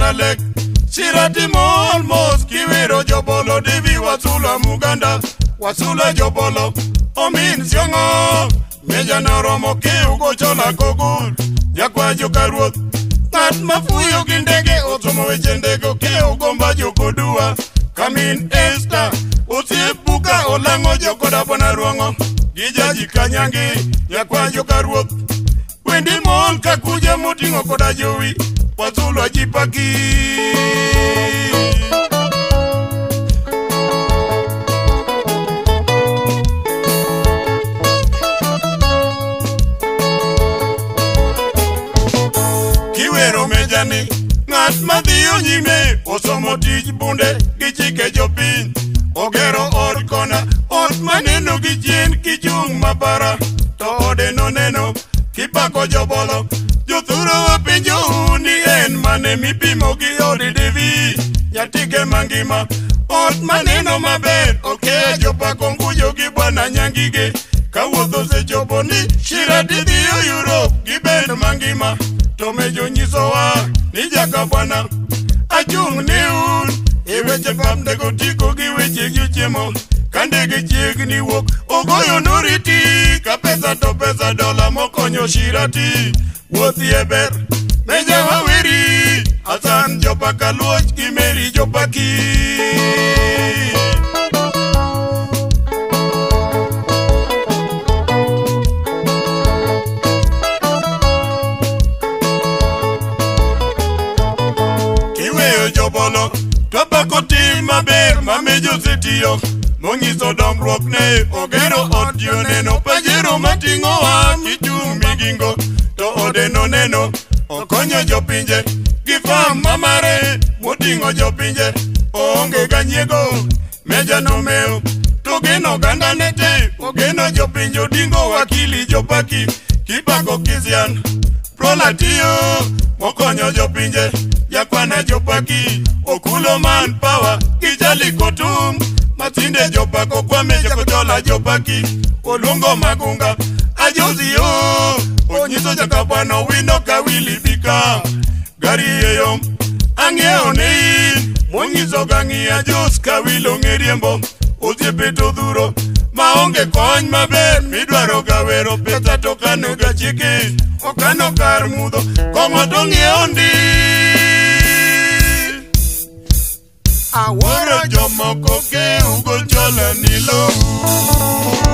Naralek Sirati mol mos kiwiro jobolo divi wasula muganda wasula jobolo omin siongo meja naromo kiugo chola kogul jakwa joka ruoth ng'at mafuyo gi ndege otomo weche ndego kiugomba jokodua kamin esta osiepuka olang'o jokoda bona ruong'o gi jaji kanyangi jakwa joka ruoth wendi mol kakuja moting'o koda jowi Pazulu ajipaki Kiwero mejani Ngat madhiyo njime Osomo tij bunde Gichike jopin Ogero or kona Ot maneno gijien Kichung mapara To ode no neno Kipako jobolo mangima Ot maneno maber Okea jopa konguyo gibwana nyangige Kawuotho sechopo ni Shiradi dhiyo e Europe Gibend mangima Tomejo nyisowa Ni jakabwana Achung ni un Iweche e famdeko tiko giweche gichemo Kandege chiegni wok Ogoyo nuriti Ka pesa to pesa dola mokonyo shirati Wuothi eber Meja hawe Hasan Jopa Kaluoch gi Mary Jopa Ki. Kiweyo jobono, twapako tim maber ma mejo setiyo. Mong'iso dongruok ne ogero ot yo neno pajero mating'o wa michung' migingo to odeno neno, neno. konyo jopinje Gifam mamare Moting'o jopinje Oonge ganyego Meja nomeo Togeno ganda nete Ogeno jopinjo Dingo wakili jopaki Kipako kizian Prolatio Mokonyo jopinje Yakwana jopaki Okulo manpower Kijali kotum Matinde jopako Kwa meja kojola jopaki Olungo magunga Ajozi o Onyiso jaka wano Wino kawili ariyeyo ang'eyo ni in monyiso kang'iya jos kawilong'e riembo osiepeto dhuro maonge kony maber midwaro gawero peta to kano gachieke okano kar mudho kong'o to ng'iewo ndi awuoro jomoko geugo chola ni lou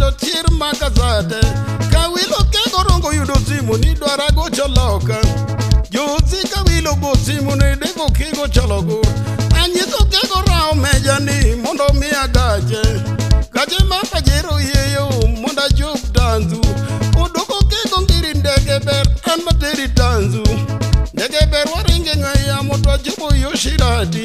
yudo chir makazate kawilo kegorongo yudo simu nidwara gocho loka juzi kawilo go simu nidego kigocho loko anyiso kegora omejani mondo omiya gache gache ma pajero yeyo mondo ajub danzu odoko kego ngiri ndege ber an materi danzu ndege ber waringe ng'ayamo to ajubo yoshirati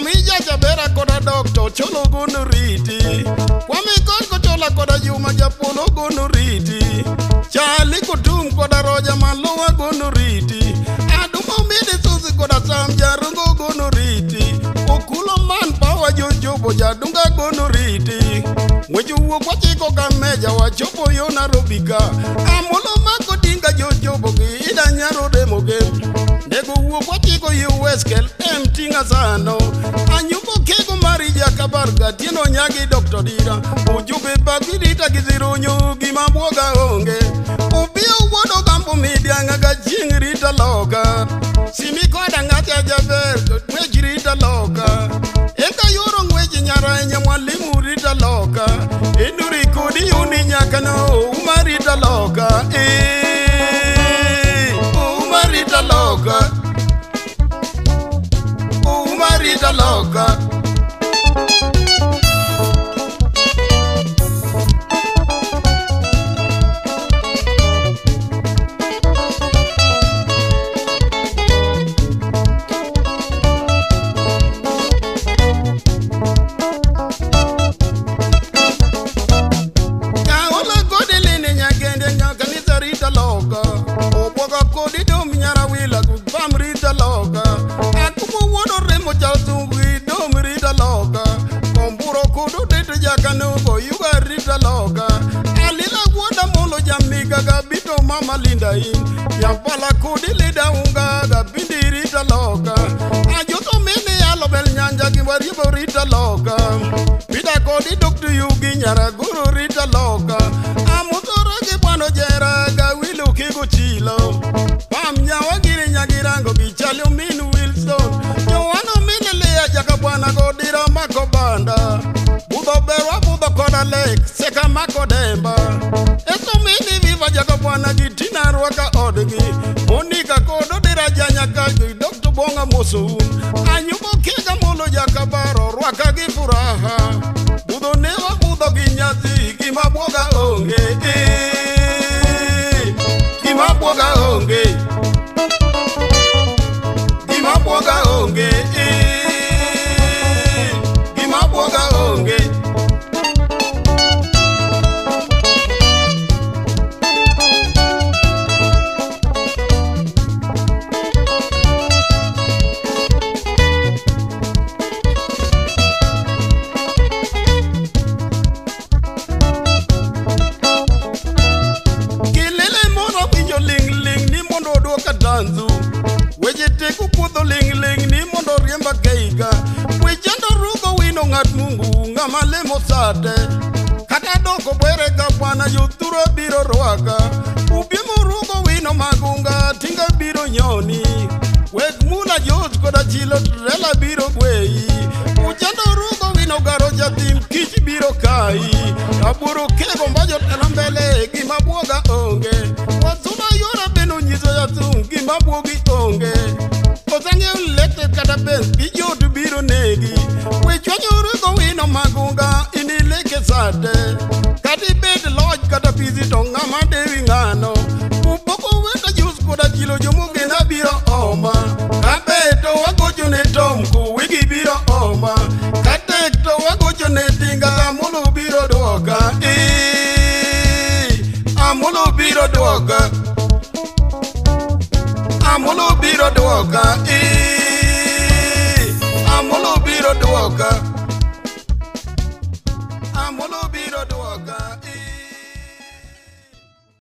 Kwami jajabera koda doktor cholo gono riti Kwami kodko chola koda yuma japono gono riti Chali kutum koda roja maluwa gono riti Adumo midi susi koda samja rungo gono riti Ukulo man pawa jujubo jadunga gono riti Wejuwo kwa chiko kameja wachopo yona rubika Amulo mako dinga jujubo kiida nyaro demoge Negu uwo kwa chiko yu weskel emtinga sano atieno nyagi doktorira ujube bakirita kizirunyu gimabwoga onge ubiyo wuodo kambo midiang'aga chieng' rita loka simi koda ng'acha jaber to ng'wech rita loka enka yoro ng'wech nyarainya mwalimu rita loka inuri kodi uni nyakano uh, so nyasate katadoko bwere ka bwana yuthuro biro rwaka ubimurugo wino magunga tinga biro nyoni weg muna yot koda chilo trela biro gweyi ujandorugo wino garo jathim kich biro kai aburo kego mba jotelo mbele gimabwoga onge wazuma yora beno nyiso yathum gimabwog Kati be the lodge got a busy tongue, I'm a daring ano. Poco with a use for a kilo, you move in a beer, Oma. Cape to a good unit, Tomco, we give you Oma. Cate to a good unit, Amolo Biro Doga. Amolo Biro Doga. Amolo Biro Doga. Eh.